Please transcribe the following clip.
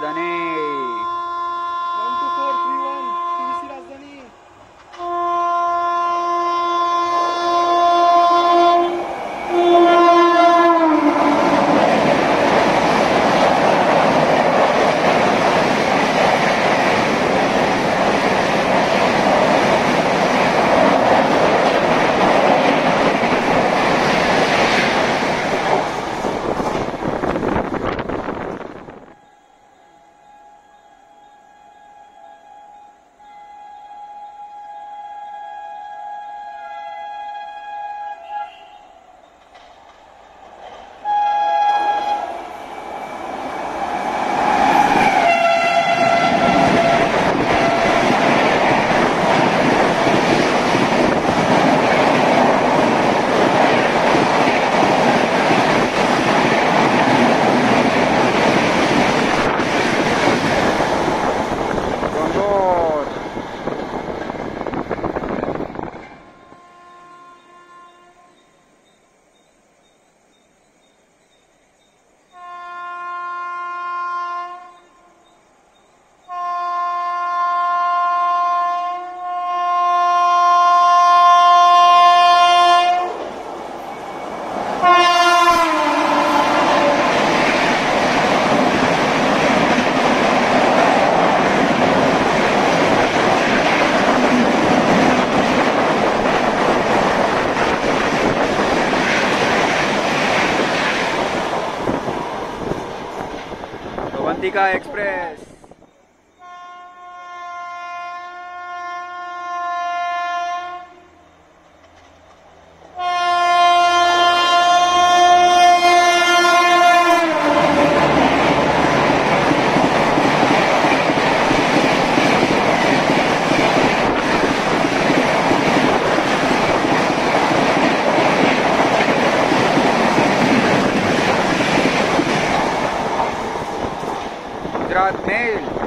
धने शांति का express Grad Mail.